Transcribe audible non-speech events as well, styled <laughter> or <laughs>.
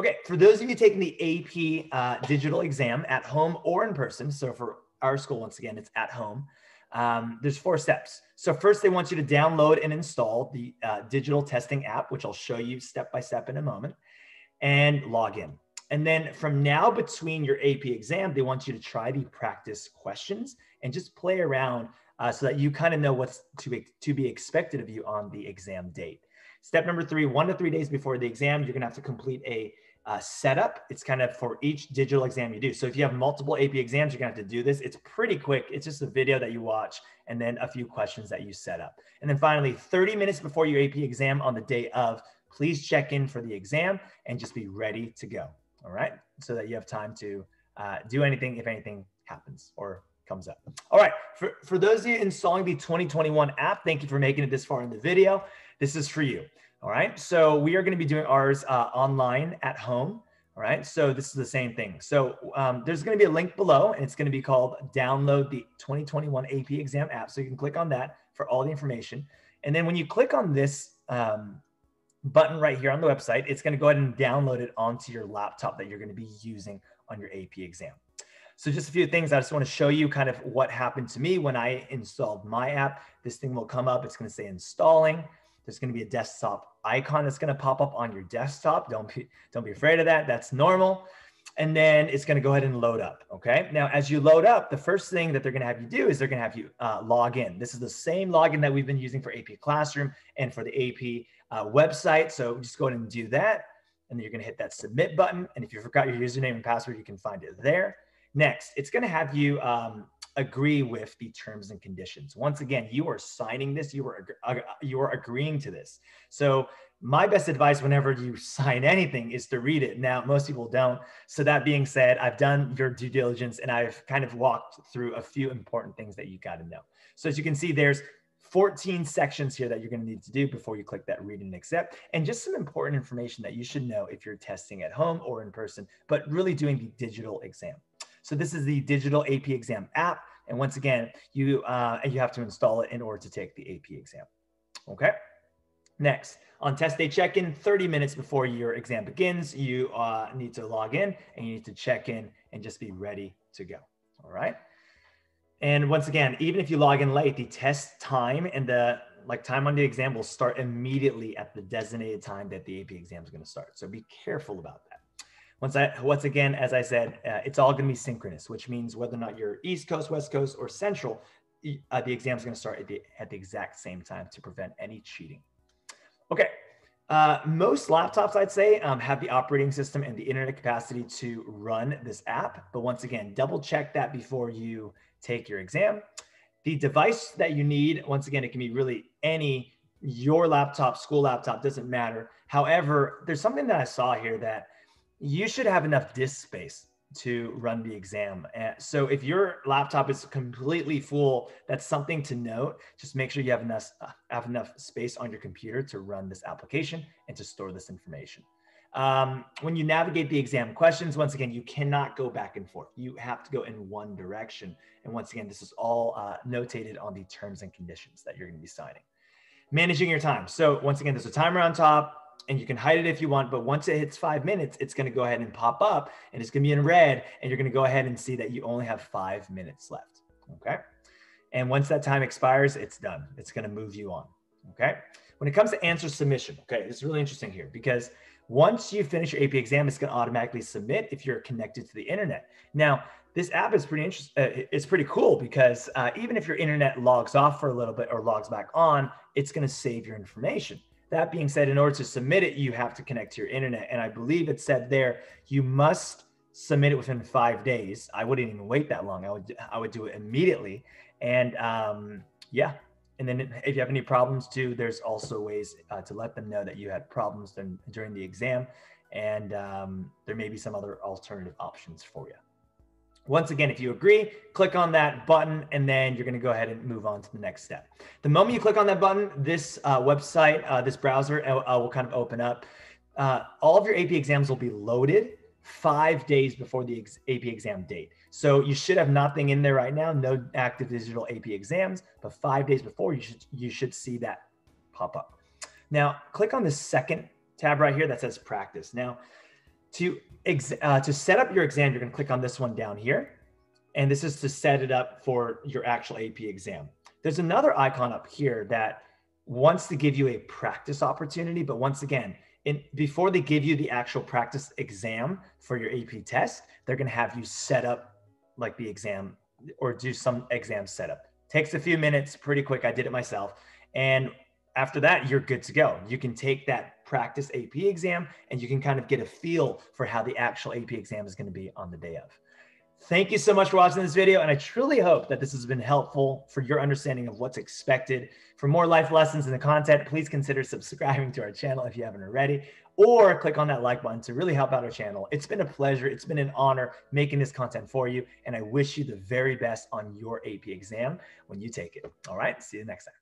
Okay, for those of you taking the AP uh, digital exam at home or in person, so for our school, once again, it's at home. Um, there's four steps. So first, they want you to download and install the uh, digital testing app, which I'll show you step by step in a moment, and log in. And then from now between your AP exam, they want you to try the practice questions and just play around uh, so that you kind of know what's to be, to be expected of you on the exam date. Step number three, one to three days before the exam, you're gonna have to complete a uh, setup. It's kind of for each digital exam you do. So if you have multiple AP exams, you're gonna have to do this. It's pretty quick. It's just a video that you watch and then a few questions that you set up. And then finally, 30 minutes before your AP exam on the day of, please check in for the exam and just be ready to go. All right. So that you have time to uh, do anything if anything happens or comes up. All right. For, for those of you installing the 2021 app, thank you for making it this far in the video. This is for you. All right. So we are going to be doing ours uh, online at home. All right. So this is the same thing. So um, there's going to be a link below and it's going to be called download the 2021 AP exam app. So you can click on that for all the information. And then when you click on this um, button right here on the website, it's going to go ahead and download it onto your laptop that you're going to be using on your AP exam. So just a few things. I just want to show you kind of what happened to me when I installed my app. This thing will come up. It's going to say installing. There's going to be a desktop icon that's going to pop up on your desktop. Don't be, don't be afraid of that. That's normal. And then it's going to go ahead and load up. Okay. Now, as you load up, the first thing that they're going to have you do is they're going to have you uh, log in. This is the same login that we've been using for AP Classroom and for the AP uh, website. So just go ahead and do that. And then you're going to hit that submit button. And if you forgot your username and password, you can find it there. Next, it's going to have you um, agree with the terms and conditions. Once again, you are signing this, you are, uh, you are agreeing to this. So my best advice whenever you <laughs> sign anything is to read it. Now, most people don't. So that being said, I've done your due diligence and I've kind of walked through a few important things that you got to know. So as you can see, there's 14 sections here that you're going to need to do before you click that read and accept and just some important information that you should know if you're testing at home or in person but really doing the digital exam so this is the digital AP exam app. And once again, you, uh, you have to install it in order to take the AP exam. Okay. Next, on test day check-in, 30 minutes before your exam begins, you uh, need to log in and you need to check in and just be ready to go. All right. And once again, even if you log in late, the test time and the like time on the exam will start immediately at the designated time that the AP exam is going to start. So be careful about that. Once I, once again, as I said, uh, it's all going to be synchronous, which means whether or not you're East Coast, West Coast, or Central, uh, the exam is going to start at the, at the exact same time to prevent any cheating. Okay. Uh, most laptops, I'd say, um, have the operating system and the internet capacity to run this app. But once again, double check that before you take your exam. The device that you need, once again, it can be really any, your laptop, school laptop, doesn't matter. However, there's something that I saw here that you should have enough disk space to run the exam. And so if your laptop is completely full, that's something to note. Just make sure you have enough, have enough space on your computer to run this application and to store this information. Um, when you navigate the exam questions, once again, you cannot go back and forth. You have to go in one direction. And once again, this is all uh, notated on the terms and conditions that you're gonna be signing. Managing your time. So once again, there's a timer on top and you can hide it if you want. But once it hits five minutes, it's going to go ahead and pop up and it's going to be in red. And you're going to go ahead and see that you only have five minutes left. Okay. And once that time expires, it's done. It's going to move you on. Okay. When it comes to answer submission, okay, it's really interesting here because once you finish your AP exam, it's going to automatically submit if you're connected to the internet. Now, this app is pretty interesting. Uh, it's pretty cool because uh, even if your internet logs off for a little bit or logs back on, it's going to save your information. That being said, in order to submit it, you have to connect to your internet. And I believe it said there, you must submit it within five days. I wouldn't even wait that long. I would, I would do it immediately. And um, yeah. And then if you have any problems too, there's also ways uh, to let them know that you had problems during, during the exam. And um, there may be some other alternative options for you. Once again, if you agree, click on that button and then you're going to go ahead and move on to the next step. The moment you click on that button, this uh, website, uh, this browser uh, uh will kind of open up. Uh, all of your AP exams will be loaded five days before the AP exam date. So you should have nothing in there right now, no active digital AP exams, but five days before you should you should see that pop up. Now click on the second tab right here that says practice. Now to uh, to set up your exam, you're gonna click on this one down here. And this is to set it up for your actual AP exam. There's another icon up here that wants to give you a practice opportunity, but once again, in, before they give you the actual practice exam for your AP test, they're going to have you set up like the exam or do some exam setup. Takes a few minutes, pretty quick. I did it myself. And after that, you're good to go. You can take that practice AP exam and you can kind of get a feel for how the actual AP exam is going to be on the day of. Thank you so much for watching this video. And I truly hope that this has been helpful for your understanding of what's expected. For more life lessons and the content, please consider subscribing to our channel if you haven't already, or click on that like button to really help out our channel. It's been a pleasure. It's been an honor making this content for you. And I wish you the very best on your AP exam when you take it. All right. See you next time.